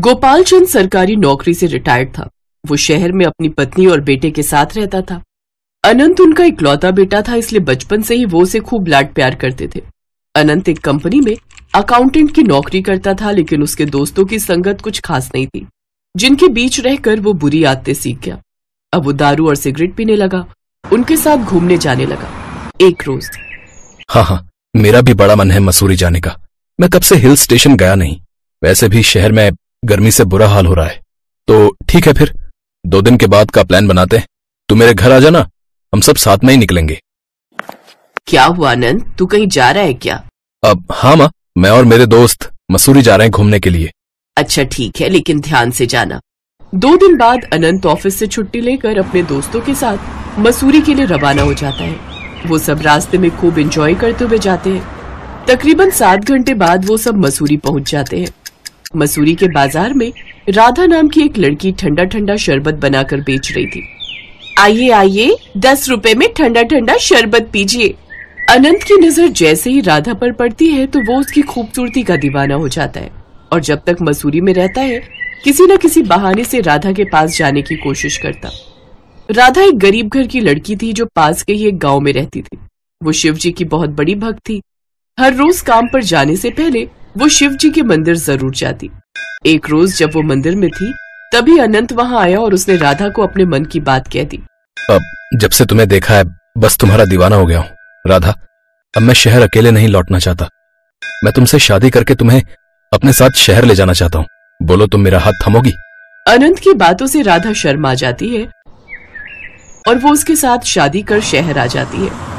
गोपाल चंद सरकारी नौकरी से रिटायर्ड था। वो शहर में अपनी पत्नी और बेटे के साथ रहता था। अनंत उनका इकलौता बेटा था, इसलिए बचपन से ही वो उसे खूब लाड प्यार करते थे। अनंत एक कंपनी में अकाउंटेंट की नौकरी करता था, लेकिन उसके दोस्तों की संगत कुछ खास नहीं थी। जिनके बीच रहकर वो बुरी आदतें सीख गया। अब वो दारू और सिगरेट पीने लगा। उनके साथ घूमने जाने लगा। एक रोज। हाँ हाँ मेरा भी बड़ा मन है मसूरी जाने का। मैं कब से हिल स्टेशन गया नहीं। वैसे भी शहर में गर्मी से बुरा हाल हो रहा है। तो ठीक है फिर दो दिन के बाद का प्लान बनाते हैं। तू मेरे घर आ जाना हम सब साथ में ही निकलेंगे। क्या हुआ आनंद? तू कहीं जा रहा है क्या? अब हाँ माँ मैं और मेरे दोस्त मसूरी जा रहे हैं घूमने के लिए। अच्छा ठीक है लेकिन ध्यान से जाना। दो दिन बाद अनंत ऑफ़िस से छुट्टी लेकर अपने दोस्तों के साथ मसूरी के लिए रवाना हो जाता है। वो सब रास्ते में खूब एंजॉय करते हुए जाते हैं। तकरीबन सात घंटे बाद वो सब मसूरी पहुँच जाते हैं। मसूरी के बाज़ार में राधा नाम की एक लड़की ठंडा ठंडा शरबत बनाकर बेच रही थी। आइए आइए, दस रुपए में ठंडा ठंडा शरबत पीजिए। अनंत की नज़र जैसे ही राधा पर पड़ती है तो वो उसकी खूबसूरती का दीवाना हो जाता है। और जब तक मसूरी में रहता है, किसी न किसी बहाने से राधा के पास जाने की कोशिश करता। राधा एक गरीब घर की लड़की थी जो पास के ही एक गाँव में रहती थी। वो शिव जी की बहुत बड़ी भक्त थी। हर रोज काम पर जाने से पहले वो शिव जी के मंदिर ज़रूर जाती। एक रोज जब वो मंदिर में थी तभी अनंत वहाँ आया और उसने राधा को अपने मन की बात कह दी। अब जब से तुम्हें देखा है बस तुम्हारा दीवाना हो गया हूँ। राधा अब मैं शहर अकेले नहीं लौटना चाहता। मैं तुमसे शादी करके तुम्हें अपने साथ शहर ले जाना चाहता हूँ। बोलो तुम मेरा हाथ थमोगी। अनंत की बातों से राधा शर्मा जाती है और वो उसके साथ शादी कर शहर आ जाती है।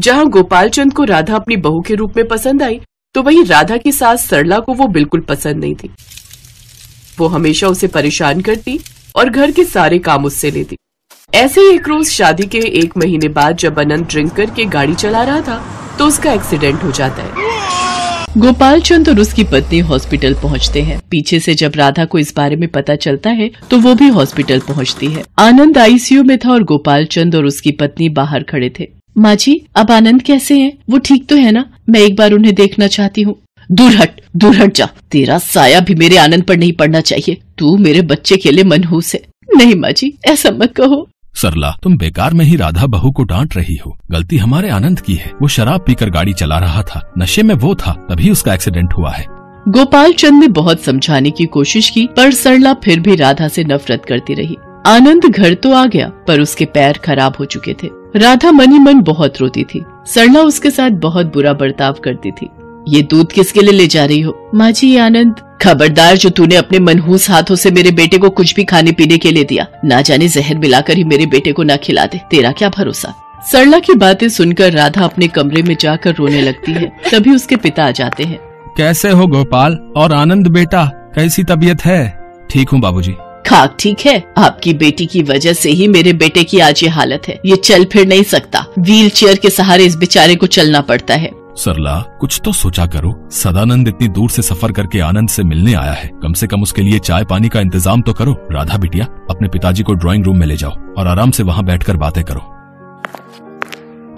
जहाँ गोपाल चंद को राधा अपनी बहू के रूप में पसंद आई तो वहीं राधा की सास सरला को वो बिल्कुल पसंद नहीं थी। वो हमेशा उसे परेशान करती और घर के सारे काम उससे लेती। ऐसे ही एक रोज शादी के एक महीने बाद जब अनंत ड्रिंक करके गाड़ी चला रहा था तो उसका एक्सीडेंट हो जाता है। गोपाल चंद और उसकी पत्नी हॉस्पिटल पहुँचते हैं। पीछे से जब राधा को इस बारे में पता चलता है तो वो भी हॉस्पिटल पहुँचती है। आनंद आईसीयू में था और गोपाल चंद और उसकी पत्नी बाहर खड़े थे। माँ जी अब आनंद कैसे हैं? वो ठीक तो है ना? मैं एक बार उन्हें देखना चाहती हूँ। दूर हट दूर हट जा। तेरा साया भी मेरे आनंद पर नहीं पड़ना चाहिए। तू मेरे बच्चे के लिए मनहूस है। नहीं माँ जी ऐसा मत कहो। सरला तुम बेकार में ही राधा बहू को डांट रही हो। गलती हमारे आनंद की है। वो शराब पीकर गाड़ी चला रहा था। नशे में वो था। तभी उसका एक्सीडेंट हुआ है। गोपाल चंद ने बहुत समझाने की कोशिश की पर सरला फिर भी राधा से नफरत करती रही। आनंद घर तो आ गया पर उसके पैर खराब हो चुके थे। राधा मनी मन बहुत रोती थी। सरला उसके साथ बहुत बुरा बर्ताव करती थी। ये दूध किसके लिए ले जा रही हो? माँ जी आनंद। खबरदार जो तूने अपने मनहूस हाथों से मेरे बेटे को कुछ भी खाने पीने के लिए दिया ना जाने जहर मिलाकर ही मेरे बेटे को ना खिला दे। तेरा क्या भरोसा? सरला की बातें सुनकर राधा अपने कमरे में जाकर रोने लगती है। तभी उसके पिता आ जाते हैं। कैसे हो गोपाल? और आनंद बेटा कैसी तबीयत है? ठीक हूँ बाबूजी। खाक ठीक है? आपकी बेटी की वजह से ही मेरे बेटे की आज ये हालत है। ये चल फिर नहीं सकता। व्हील चेयर के सहारे इस बेचारे को चलना पड़ता है। सरला कुछ तो सोचा करो। सदानंद इतनी दूर से सफ़र करके आनंद से मिलने आया है। कम से कम उसके लिए चाय पानी का इंतज़ाम तो करो। राधा बिटिया अपने पिताजी को ड्राइंग रूम में ले जाओ और आराम से वहाँ बैठकर बातें करो।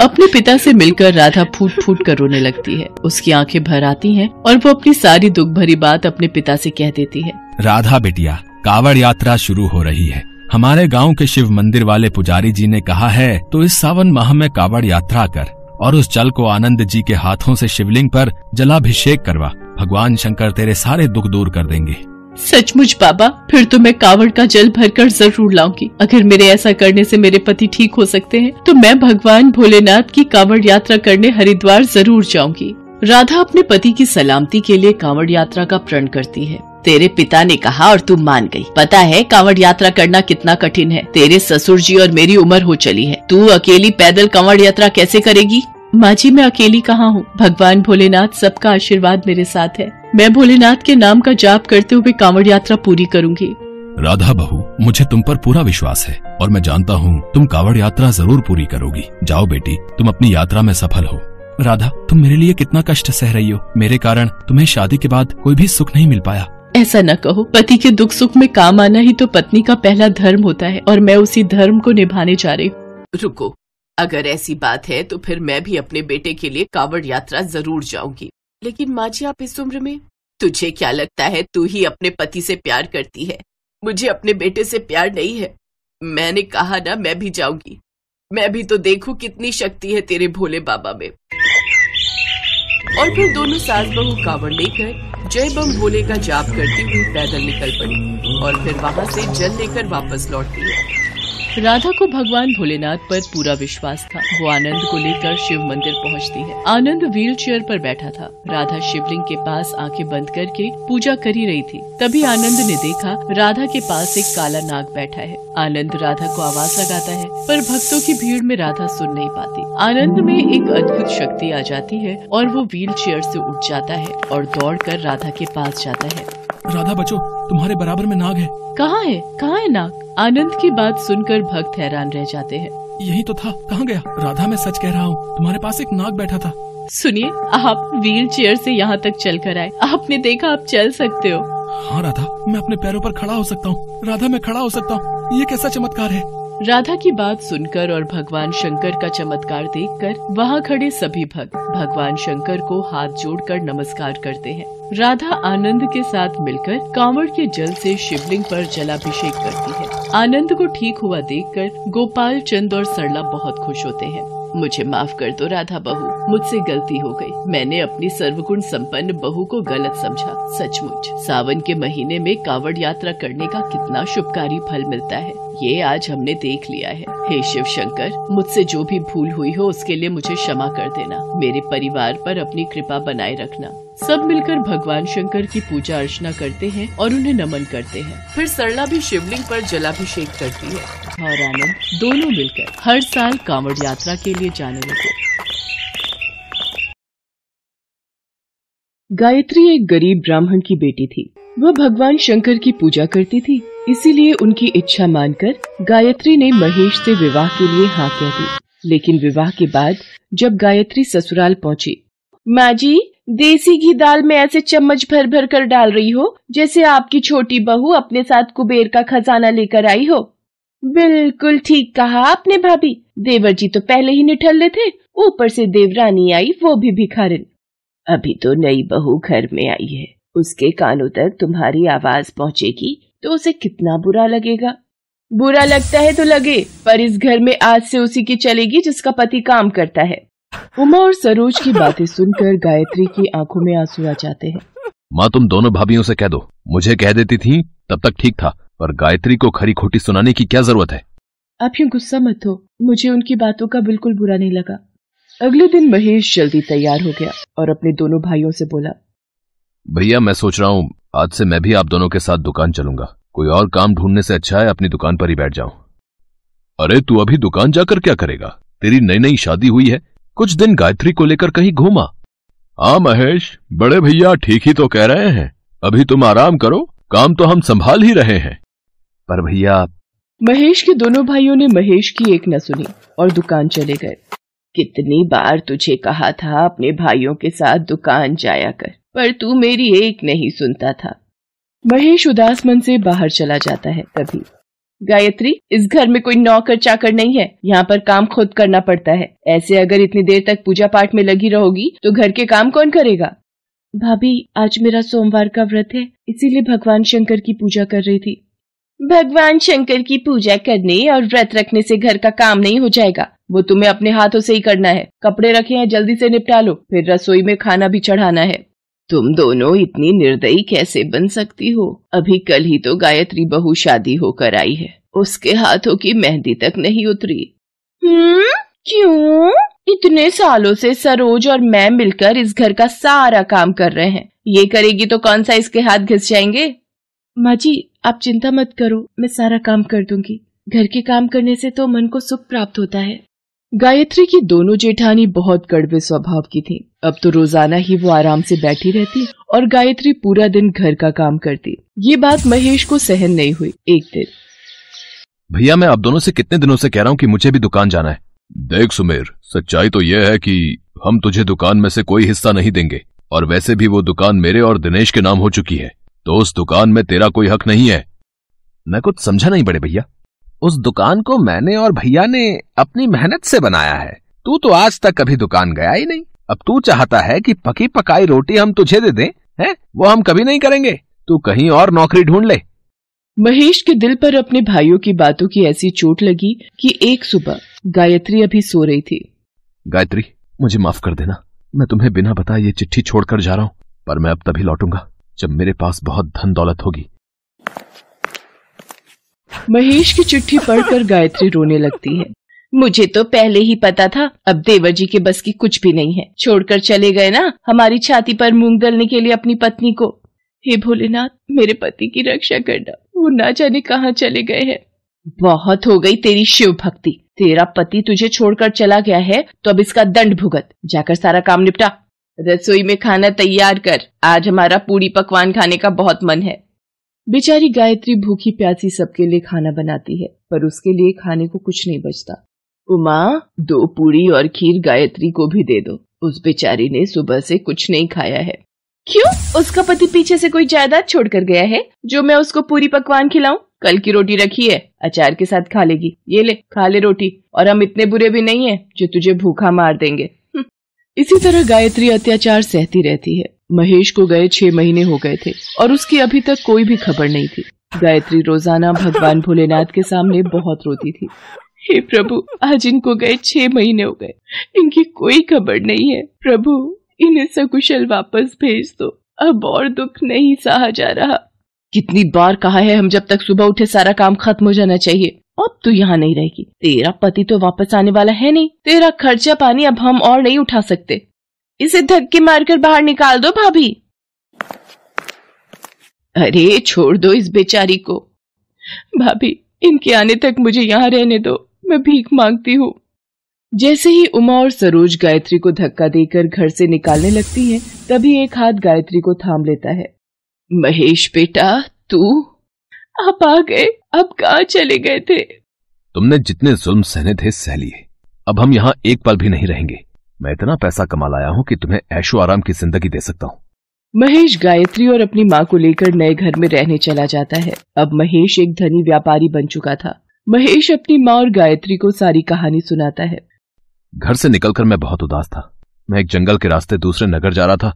अपने पिता से मिलकर राधा फूट फूट कर रोने लगती है। उसकी आँखें भर आती हैं और वो अपनी सारी दुख भरी बात अपने पिता से कह देती है। राधा बेटिया कावड़ यात्रा शुरू हो रही है। हमारे गाँव के शिव मंदिर वाले पुजारी जी ने कहा है तो इस सावन माह में कावड़ यात्रा कर और उस जल को आनंद जी के हाथों से शिवलिंग पर जलाभिषेक करवा। भगवान शंकर तेरे सारे दुख दूर कर देंगे। सचमुच बाबा, फिर तो मैं कावड़ का जल भरकर ज़रूर लाऊँगी। अगर मेरे ऐसा करने से मेरे पति ठीक हो सकते हैं तो मैं भगवान भोलेनाथ की कावड़ यात्रा करने हरिद्वार ज़रूर जाऊँगी। राधा अपने पति की सलामती के लिए कावड़ यात्रा का प्रण करती है। तेरे पिता ने कहा और तू मान गई। पता है कांवड़ यात्रा करना कितना कठिन है। तेरे ससुर जी और मेरी उम्र हो चली है। तू अकेली पैदल कांवड़ यात्रा कैसे करेगी? माँ जी, मैं अकेली कहाँ हूँ? भगवान भोलेनाथ सबका आशीर्वाद मेरे साथ है। मैं भोलेनाथ के नाम का जाप करते हुए कांवड़ यात्रा पूरी करूँगी। राधा बहू, मुझे तुम पर पूरा विश्वास है और मैं जानता हूँ तुम कावड़ यात्रा ज़रूर पूरी करोगी। जाओ बेटी, तुम अपनी यात्रा में सफल हो। राधा तुम मेरे लिए कितना कष्ट सह रही हो। मेरे कारण तुम्हें शादी के बाद कोई भी सुख नहीं मिल पाया। ऐसा न कहो पति के दुख सुख में काम आना ही तो पत्नी का पहला धर्म होता है और मैं उसी धर्म को निभाने जा रही हूँ। रुको अगर ऐसी बात है तो फिर मैं भी अपने बेटे के लिए कावड़ यात्रा ज़रूर जाऊँगी। लेकिन माँ जी आप इस उम्र में? तुझे क्या लगता है तू ही अपने पति से प्यार करती है? मुझे अपने बेटे से प्यार नहीं है। मैंने कहा ना मैं भी जाऊँगी। मैं भी तो देखूँ कितनी शक्ति है तेरे भोले बाबा में। और फिर दोनों सास बहू कावड़ लेकर जय बम भोले का जाप करती हुई पैदल निकल पड़ी और फिर वहाँ से जल लेकर वापस लौटती है। राधा को भगवान भोलेनाथ पर पूरा विश्वास था। वो आनंद को लेकर शिव मंदिर पहुँचती है। आनंद व्हील चेयर पर बैठा था। राधा शिवलिंग के पास आँखें बंद करके पूजा कर ही रही थी। तभी आनंद ने देखा राधा के पास एक काला नाग बैठा है। आनंद राधा को आवाज़ लगाता है, पर भक्तों की भीड़ में राधा सुन नहीं पाती। आनंद में एक अद्भुत शक्ति आ जाती है और वो व्हील चेयर उठ जाता है और दौड़ राधा के पास जाता है। राधा बचो तुम्हारे बराबर में नाग है। कहाँ है? कहाँ है नाग? आनंद की बात सुनकर भक्त हैरान रह जाते हैं। यही तो था। कहाँ गया? राधा मैं सच कह रहा हूँ तुम्हारे पास एक नाग बैठा था। सुनिए आप व्हील चेयर ऐसी यहाँ तक चल कर आए। आपने देखा आप चल सकते हो। हाँ राधा मैं अपने पैरों पर खड़ा हो सकता हूँ। राधा मैं खड़ा हो सकता हूँ। ये कैसा चमत्कार है? राधा की बात सुनकर और भगवान शंकर का चमत्कार देखकर वहाँ खड़े सभी भक्त भगवान शंकर को हाथ जोड़कर नमस्कार करते हैं। राधा आनंद के साथ मिलकर कांवड़ के जल से शिवलिंग पर जलाभिषेक करती है। आनंद को ठीक हुआ देखकर गोपाल चंद और सरला बहुत खुश होते हैं। मुझे माफ़ कर दो, राधा बहू। मुझसे गलती हो गई। मैंने अपनी सर्वगुण संपन्न बहू को गलत समझा। सचमुच, सावन के महीने में कावड़ यात्रा करने का कितना शुभकारी फल मिलता है। ये आज हमने देख लिया है। हे शिव शंकर, मुझसे जो भी भूल हुई हो, उसके लिए मुझे क्षमा कर देना। मेरे परिवार पर अपनी कृपा बनाए रखना। सब मिलकर भगवान शंकर की पूजा अर्चना करते हैं और उन्हें नमन करते हैं। फिर सरला भी शिवलिंग पर जलाभिषेक करती है। और आनंद दोनों मिलकर हर साल कांवड़ यात्रा के लिए जाने लगे। गायत्री एक गरीब ब्राह्मण की बेटी थी। वह भगवान शंकर की पूजा करती थी, इसीलिए उनकी इच्छा मानकर गायत्री ने महेश से विवाह के लिए हाँ कह दी। लेकिन विवाह के बाद जब गायत्री ससुराल पहुँची, माँ जी, देसी घी दाल में ऐसे चम्मच भर भर कर डाल रही हो, जैसे आपकी छोटी बहू अपने साथ कुबेर का खजाना लेकर आई हो। बिल्कुल ठीक कहा आपने भाभी। देवर जी तो पहले ही निठल्ले थे। ऊपर से देवरानी आई, वो भी भिखारिन। अभी तो नई बहू घर में आई है। उसके कानों तक तुम्हारी आवाज़ पहुंचेगी तो उसे कितना बुरा लगेगा? बुरा लगता है तो लगे, पर इस घर में आज से उसी की चलेगी जिसका पति काम करता है। उमा और सरोज की बातें सुनकर गायत्री की आँखों में आँसू आ जाते हैं। माँ, तुम दोनों भाभीियों से कह दो। मुझे कह देती थी, तब तक ठीक था। पर गायत्री को खरी खोटी सुनाने की क्या ज़रूरत है? आप यूँ गुस्सा मत हो। मुझे उनकी बातों का बिल्कुल बुरा नहीं लगा। अगले दिन महेश जल्दी तैयार हो गया और अपने दोनों भाइयों से बोला भैया मैं सोच रहा हूँ आज से मैं भी आप दोनों के साथ दुकान चलूँगा। कोई और काम ढूँढने से अच्छा है अपनी दुकान पर ही बैठ जाऊँ। अरे तू अभी दुकान जाकर क्या करेगा? तेरी नई नई शादी हुई है। कुछ दिन गायत्री को लेकर कहीं घूमा। हाँ महेश बड़े भैया ठीक ही तो कह रहे हैं। अभी तुम आराम करो। काम तो हम संभाल ही रहे हैं। पर भैया महेश के दोनों भाइयों ने महेश की एक न सुनी और दुकान चले गए। कितनी बार तुझे कहा था अपने भाइयों के साथ दुकान जाया कर, पर तू मेरी एक नहीं सुनता था। महेश उदास मन से बाहर चला जाता है तभी। गायत्री, इस घर में कोई नौकर चाकर नहीं है। यहाँ पर काम खुद करना पड़ता है। ऐसे अगर इतनी देर तक पूजा पाठ में लगी रहोगी तो घर के काम कौन करेगा? भाभी, आज मेरा सोमवार का व्रत है, इसीलिए भगवान शंकर की पूजा कर रही थी। भगवान शंकर की पूजा करने और व्रत रखने से घर का काम नहीं हो जाएगा। वो तुम्हें अपने हाथों से ही करना है। कपड़े रखे हैं, जल्दी से निपटा लो, फिर रसोई में खाना भी चढ़ाना है। तुम दोनों इतनी निर्दयी कैसे बन सकती हो? अभी कल ही तो गायत्री बहु शादी होकर आई है। उसके हाथों की मेहंदी तक नहीं उतरी। हम्म? क्यों? इतने सालों से सरोज और मैं मिलकर इस घर का सारा काम कर रहे हैं। ये करेगी तो कौन सा इसके हाथ घिस जाएँगे? माँ जी आप चिंता मत करो मैं सारा काम कर दूँगी। घर के काम करने से तो मन को सुख प्राप्त होता है। गायत्री की दोनों जेठानी बहुत कड़वे स्वभाव की थी। अब तो रोज़ाना ही वो आराम से बैठी रहती और गायत्री पूरा दिन घर का काम करती। ये बात महेश को सहन नहीं हुई एक दिन। भैया मैं आप दोनों से कितने दिनों से कह रहा हूँ कि मुझे भी दुकान जाना है? देख सुमेर सच्चाई तो यह है कि हम तुझे दुकान में से कोई हिस्सा नहीं देंगे। और वैसे भी वो दुकान मेरे और दिनेश के नाम हो चुकी है। तो उस दुकान में तेरा कोई हक नहीं है। मैं कुछ समझा नहीं बड़े भैया। उस दुकान को मैंने और भैया ने अपनी मेहनत से बनाया है। तू तो आज तक कभी दुकान गया ही नहीं। अब तू चाहता है कि पकी पकाई रोटी हम तुझे दे दें हैं? वो हम कभी नहीं करेंगे। तू कहीं और नौकरी ढूंढ ले। महेश के दिल पर अपने भाइयों की बातों की ऐसी चोट लगी कि एक सुबह गायत्री अभी सो रही थी। गायत्री मुझे माफ़ कर देना। मैं तुम्हें बिना बताए ये चिट्ठी छोड़कर जा रहा हूँ पर मैं अब तभी लौटूँगा। जब मेरे पास बहुत धन दौलत होगी। महेश की चिट्ठी पढ़कर गायत्री रोने लगती है। मुझे तो पहले ही पता था, अब देवर जी के बस की कुछ भी नहीं है। छोड़कर चले गए ना, हमारी छाती पर मूंग दलने के लिए अपनी पत्नी को। हे भोलेनाथ, मेरे पति की रक्षा करना, वो ना जाने कहाँ चले गए हैं। बहुत हो गई तेरी शिव भक्ति। तेरा पति तुझे छोड़कर चला गया है तो अब इसका दंड भुगत। जाकर सारा काम निपटा। रसोई में खाना तैयार कर, आज हमारा पूरी पकवान खाने का बहुत मन है। बेचारी गायत्री भूखी प्यासी सबके लिए खाना बनाती है, पर उसके लिए खाने को कुछ नहीं बचता। उमा, दो पूरी और खीर गायत्री को भी दे दो। उस बेचारी ने सुबह से कुछ नहीं खाया है। क्यों? उसका पति पीछे से कोई जायदाद छोड़कर गया है, जो मैं उसको पूरी पकवान खिलाऊं? कल की रोटी रखी है, अचार के साथ खा लेगी। ये ले, खा ले रोटी, और हम इतने बुरे भी नहीं है, जो तुझे भूखा मार देंगे। इसी तरह गायत्री अत्याचार सहती रहती है। महेश को गए छह महीने हो गए थे और उसकी अभी तक कोई भी खबर नहीं थी। गायत्री रोज़ाना भगवान भोलेनाथ के सामने बहुत रोती थी। हे प्रभु, आज इनको गए छह महीने हो गए। इनकी कोई खबर नहीं है। प्रभु, इन्हें सकुशल वापस भेज दो। अब और दुख नहीं सहा जा रहा। कितनी बार कहा है हम जब तक सुबह उठे सारा काम खत्म हो जाना चाहिए। अब तू यहाँ नहीं रहेगी। तेरा पति तो वापस आने वाला है नहीं। तेरा खर्चा पानी अब हम और नहीं उठा सकते। इसे धक्के मारकर बाहर निकाल दो भाभी। अरे छोड़ दो इस बेचारी को। भाभी इनके आने तक मुझे यहाँ रहने दो। मैं भीख मांगती हूँ। जैसे ही उमा और सरोज गायत्री को धक्का देकर घर से निकालने लगती हैं, तभी एक हाथ गायत्री को थाम लेता है। महेश बेटा तू? आप आ गए। अब कहा चले गए थे? तुमने जितने जुल्म सहने थे सह लिए। अब हम यहाँ एक पल भी नहीं रहेंगे। मैं इतना पैसा कमा लाया हूँ कि तुम्हें ऐशो आराम की ज़िंदगी दे सकता हूँ। महेश गायत्री और अपनी माँ को लेकर नए घर में रहने चला जाता है। अब महेश एक धनी व्यापारी बन चुका था। महेश अपनी माँ और गायत्री को सारी कहानी सुनाता है। घर से निकलकर मैं बहुत उदास था। मैं एक जंगल के रास्ते दूसरे नगर जा रहा था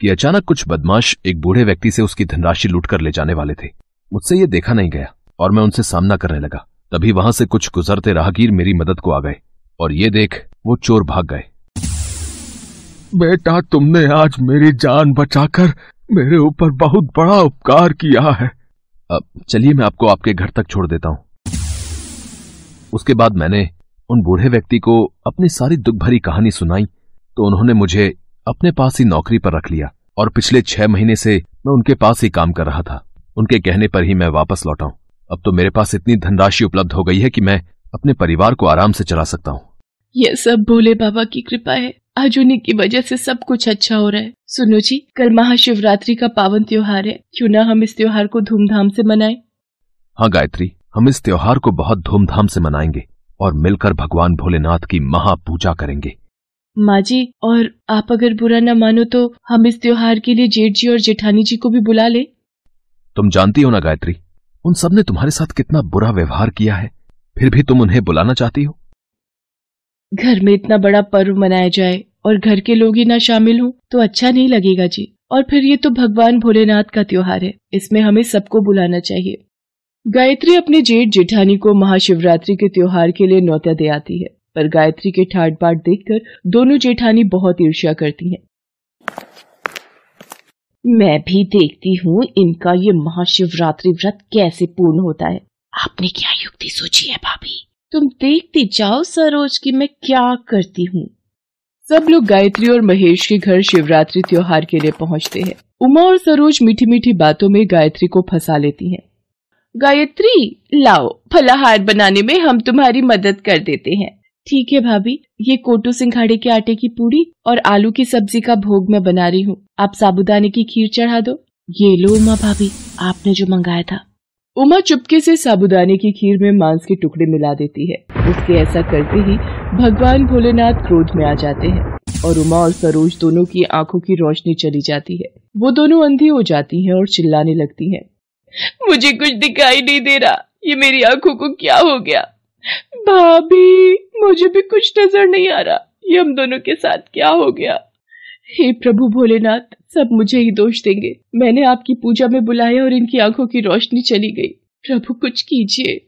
कि अचानक कुछ बदमाश एक बूढ़े व्यक्ति से उसकी धनराशि लूट कर ले जाने वाले थे। मुझसे ये देखा नहीं गया। और मैं उनसे सामना करने लगा। तभी वहाँ से कुछ गुजरते राहगीर मेरी मदद को आ गए और ये देख वो चोर भाग गए। बेटा तुमने आज मेरी जान बचाकर मेरे ऊपर बहुत बड़ा उपकार किया है। अब चलिए मैं आपको आपके घर तक छोड़ देता हूँ। उसके बाद मैंने उन बूढ़े व्यक्ति को अपनी सारी दुख भरी कहानी सुनाई तो उन्होंने मुझे अपने पास ही नौकरी पर रख लिया और पिछले छह महीने से मैं उनके पास ही काम कर रहा था। उनके कहने पर ही मैं वापस लौटा हूँ। अब तो मेरे पास इतनी धनराशि उपलब्ध हो गई है कि मैं अपने परिवार को आराम से चला सकता हूँ। यह सब भोले बाबा की कृपा है। आज उन्हीं की वजह से सब कुछ अच्छा हो रहा है। सुनो जी कल महाशिवरात्रि का पावन त्योहार है। क्यों ना हम इस त्योहार को धूमधाम से मनाएँ? हाँ गायत्री हम इस त्योहार को बहुत धूमधाम से मनाएँगे और मिलकर भगवान भोलेनाथ की महापूजा करेंगे। माँ जी और आप अगर बुरा न मानो तो हम इस त्योहार के लिए जेठ जी और जेठानी जी को भी बुला ले। तुम जानती हो ना गायत्री उन सबने तुम्हारे साथ कितना बुरा व्यवहार किया है, फिर भी तुम उन्हें बुलाना चाहती हो? घर में इतना बड़ा पर्व मनाया जाए और घर के लोग ही ना शामिल हो तो अच्छा नहीं लगेगा जी। और फिर ये तो भगवान भोलेनाथ का त्योहार है, इसमें हमें सबको बुलाना चाहिए। गायत्री अपने जेठ जेठानी को महाशिवरात्रि के त्योहार के लिए न्योता दे आती है, पर गायत्री के ठाट बाट देखकर दोनों जेठानी बहुत ईर्ष्या करती हैं। मैं भी देखती हूँ इनका ये महाशिवरात्रि व्रत कैसे पूर्ण होता है। आपने क्या युक्ति सोची है भाभी? तुम देखती जाओ सरोज की मैं क्या करती हूँ। सब लोग गायत्री और महेश के घर शिवरात्रि त्योहार के लिए पहुँचते हैं। उमा और सरोज मीठी मीठी बातों में गायत्री को फंसा लेती हैं। गायत्री लाओ फलाहार बनाने में हम तुम्हारी मदद कर देते हैं। ठीक है भाभी ये कोटू सिंघाड़े के आटे की पूड़ी और आलू की सब्ज़ी का भोग मैं बना रही हूँ। आप साबुदाने की खीर चढ़ा दो। ये लो उमा भाभी, आपने जो मंगाया था। उमा चुपके से साबुदाने की खीर में मांस के टुकड़े मिला देती है। उसके ऐसा करते ही भगवान भोलेनाथ क्रोध में आ जाते हैं और उमा और सरोज दोनों की आँखों की रोशनी चली जाती है। वो दोनों अंधी हो जाती हैं और चिल्लाने लगती हैं। मुझे कुछ दिखाई नहीं दे रहा। ये मेरी आँखों को क्या हो गया? भाभी, मुझे भी कुछ नज़र नहीं आ रहा। ये हम दोनों के साथ क्या हो गया? हे प्रभु भोलेनाथ, सब मुझे ही दोष देंगे। मैंने आपकी पूजा में बुलाया और इनकी आँखों की रोशनी चली गई। प्रभु, कुछ कीजिए।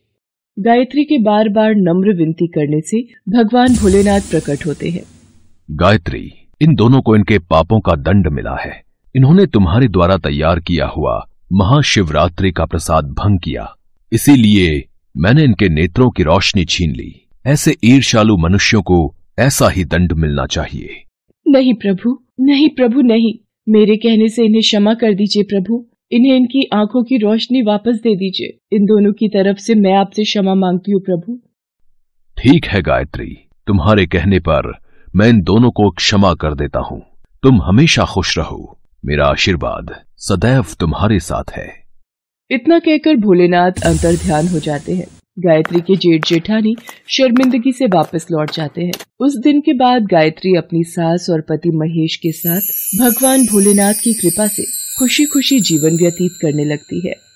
गायत्री के बार बार नम्र विनती करने से भगवान भोलेनाथ प्रकट होते हैं। गायत्री, इन दोनों को इनके पापों का दंड मिला है। इन्होंने तुम्हारे द्वारा तैयार किया हुआ महाशिवरात्रि का प्रसाद भंग किया। इसीलिए मैंने इनके नेत्रों की रोशनी छीन ली। ऐसे ईर्षालु मनुष्यों को ऐसा ही दंड मिलना चाहिए। नहीं प्रभु नहीं प्रभु नहीं। मेरे कहने से इन्हें क्षमा कर दीजिए प्रभु। इन्हें इनकी आँखों की रोशनी वापस दे दीजिए। इन दोनों की तरफ़ से मैं आपसे क्षमा मांगती हूँ प्रभु। ठीक है गायत्री तुम्हारे कहने पर मैं इन दोनों को क्षमा कर देता हूँ। तुम हमेशा खुश रहो। मेरा आशीर्वाद सदैव तुम्हारे साथ है। इतना कहकर भोलेनाथ अंतर ध्यान हो जाते हैं। गायत्री के जेठ जेठानी शर्मिंदगी से वापस लौट जाते हैं। उस दिन के बाद गायत्री अपनी सास और पति महेश के साथ भगवान भोलेनाथ की कृपा से खुशी खुशी जीवन व्यतीत करने लगती है।